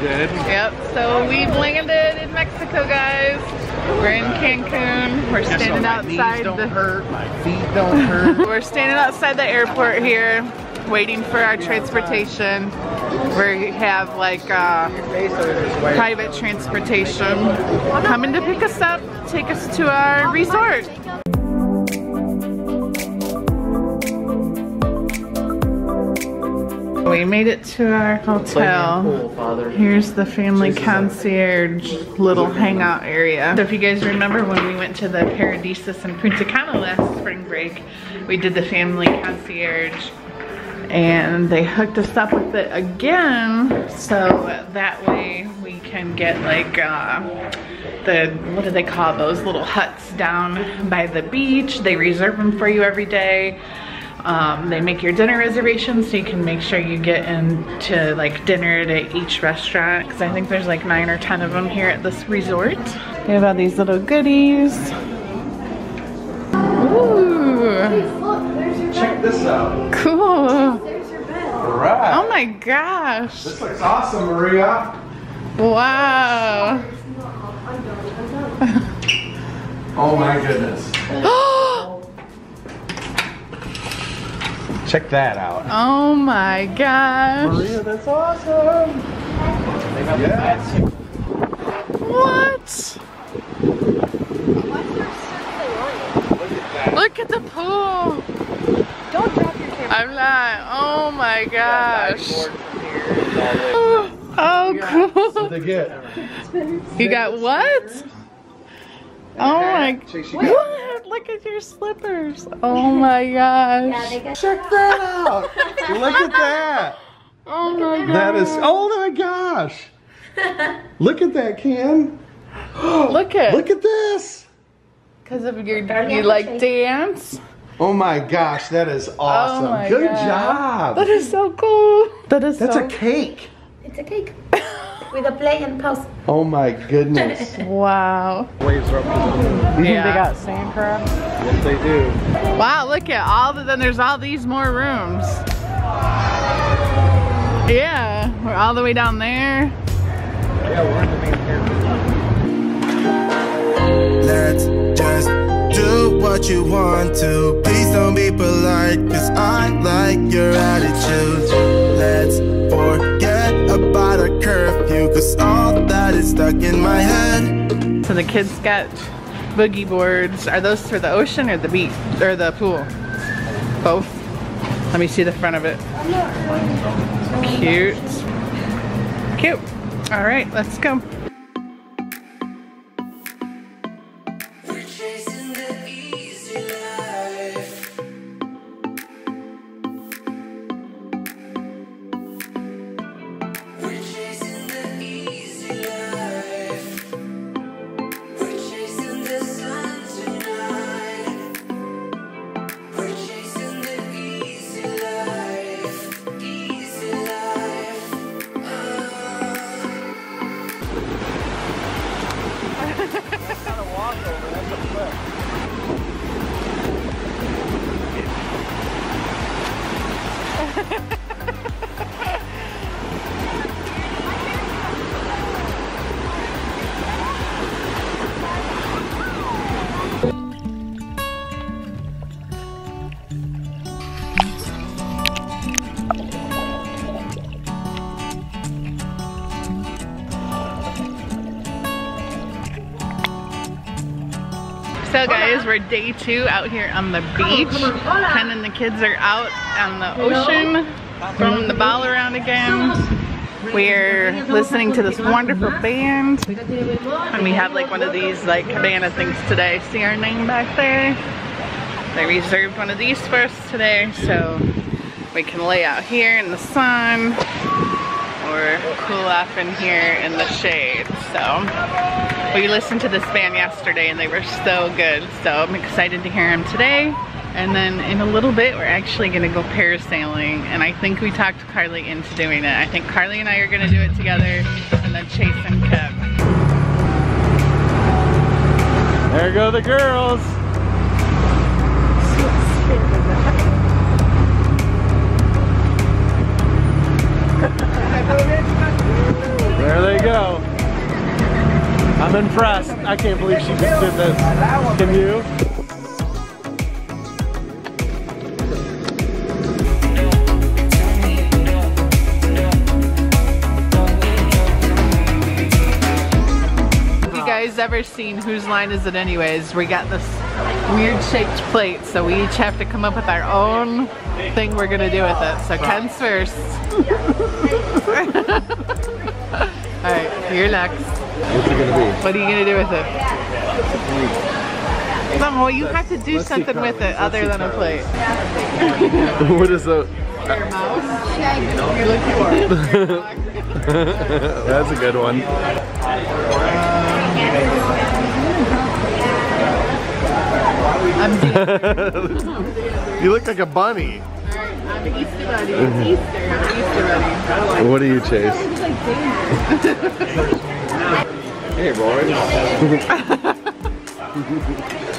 good. Yep, so we've landed in Mexico, guys. We're in Cancun. We're standing outside don't the hurt, my feet don't hurt. We're standing outside the airport here, waiting for our transportation. We have like uh, private transportation coming to pick us up, take us to our resort. We made it to our hotel. Here's the family concierge little hangout area. So if you guys remember when we went to the Paradisus in Punta Cana last spring break, we did the family concierge and they hooked us up with it again so that way we can get like uh, the what do they call those little huts down by the beach they reserve them for you every day um, they make your dinner reservations so you can make sure you get into like dinner at each restaurant because I think there's like nine or ten of them here at this resort. They have all these little goodies. Ooh, Check this out. cool. All right. Oh my gosh. This looks awesome, Maria. Wow. Oh my goodness. Check that out. oh my gosh. Maria, that's awesome. Yes. What? Look at the pool. Don't drop your camera. I'm not. Oh my gosh. Oh, What cool. they get? You got what? Oh my. What? Look at your slippers. Oh my gosh. they Check that out. Look at that. Oh my gosh. That is, oh my gosh. Look at that, Ken. Look at. Look at this. Because of your, you like dance? Oh my gosh, that is oh awesome. Oh Good God. job. That is so cool. That is so That's so a cake. It's a cake with a play and pause. Oh my goodness. Wow. Waves are up. You think they got sand crab? Yes, they do. Wow, look at all the, then there's all these more rooms. Yeah, we're all the way down there. Yeah, we're in the main character. Let's just do what you want to. Please don't be polite, cause I like your attitude. Let's forget about a curfew, cause all that is stuck in my head. So the kids got boogie boards. Are those for the ocean or the beach or the pool? Both. Let me see the front of it. Cute. Cute. All right, let's go. So guys, we're day two out here on the beach. Ken and the kids are out on the ocean, throwing the ball around again. We're listening to this wonderful band. And we have like one of these like cabana things today. See our name back there? They reserved one of these for us today, so we can lay out here in the sun or cool off in here in the shade. So we listened to this band yesterday and they were so good. So I'm excited to hear them today. And then in a little bit, we're actually gonna go parasailing. And I think we talked Karli into doing it. I think Karli and I are gonna do it together and then Chase and Kev. There go the girls. There they go. I'm impressed. I can't believe she just did this. Can you? Ever seen Whose Line Is It Anyways? We got this weird shaped plate, so we each have to come up with our own thing we're gonna do with it. So Ken's first. Alright, you're next. What's it gonna What are you gonna do with it? Some, well, you have to do something with it other Let's than see a plate. what is that? Your mouse? You're looking for That's a good one. I'm you look like a bunny. I'm Easter Bunny. It's Easter. I'm Easter Bunny. What do you chase? Hey, Roy.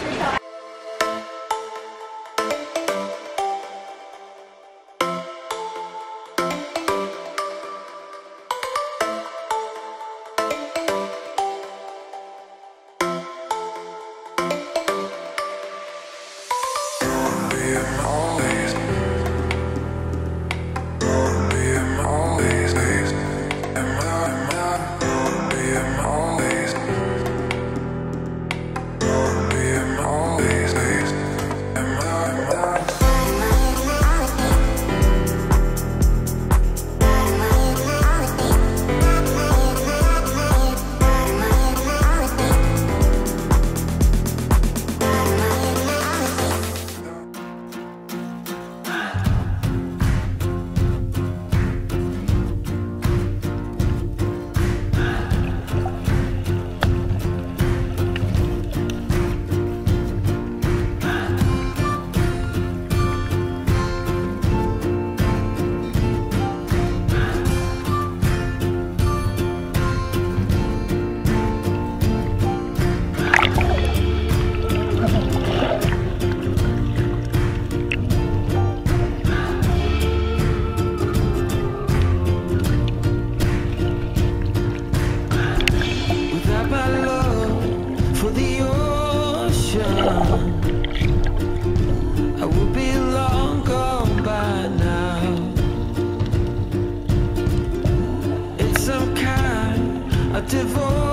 kind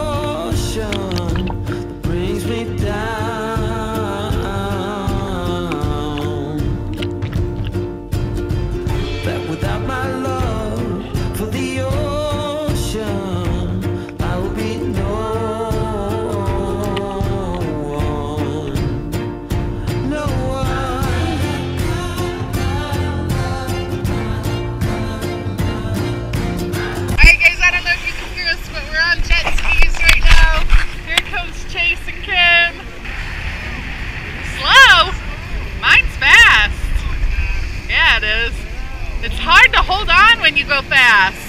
when you go fast.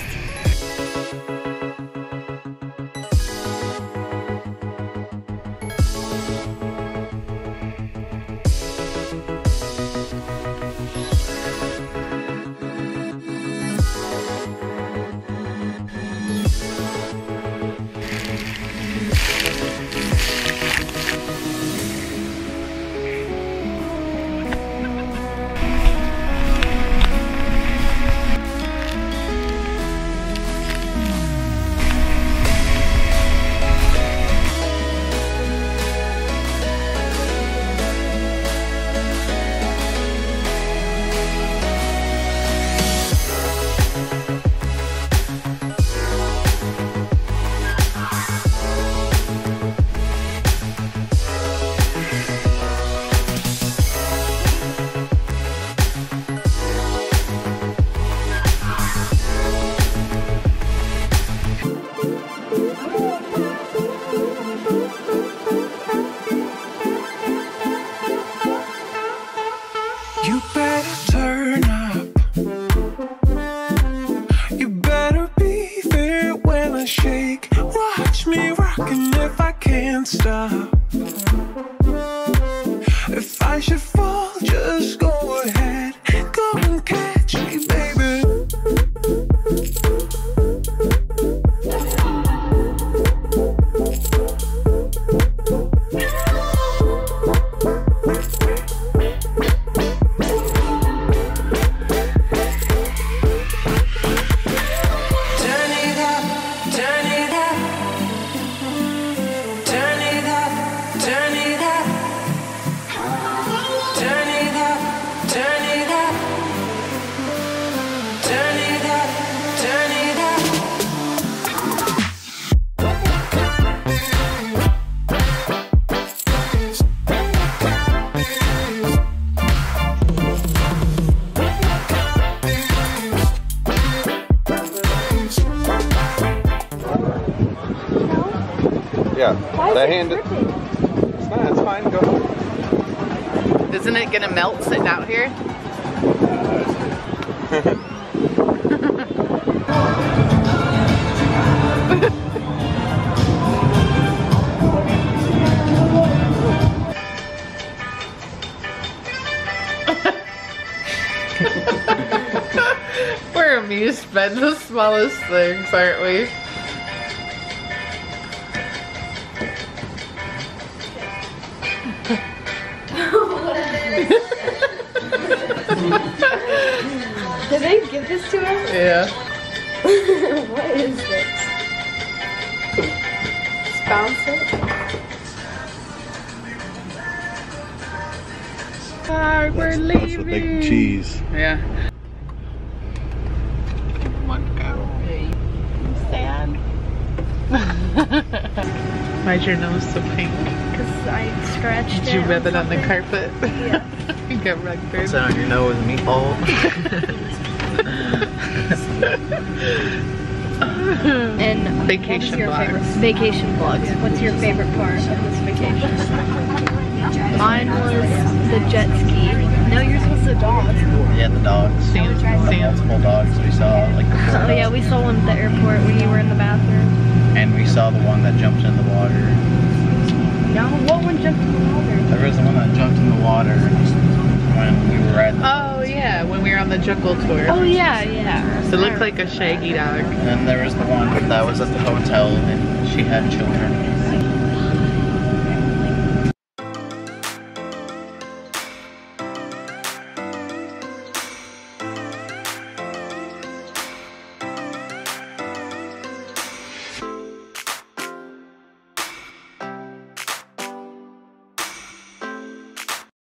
Hand. It's not. It's fine. Go. Isn't it gonna melt sitting out here? We're amused by the smallest things, aren't we? Did they give this to us? Yeah. what is this? Just bounce it. Hi, we're leaving. cheese. Yeah. One go. Sad. Why'd your nose so pink? Because I scratched it. Did you rub it on the carpet? Yeah. You got rugged. What's that on your nose, meatball? And Vacation what was vlogs. vacation vlogs? What's your favorite part of this vacation? Mine was the jet ski. No, yours was the dog. yeah, the dogs. Sans, The sans. multiple dogs we saw, like the oh, four Oh yeah, we saw one at the airport when you were in the bathroom. And we saw the one that jumped in the water. No, what one jumped in the water? There was the one that jumped in the water when we were at. Oh yeah, when we were on the jungle tour. Oh yeah, yeah. So it looked like a shaggy dog. And then there was the one that was at the hotel and she had children.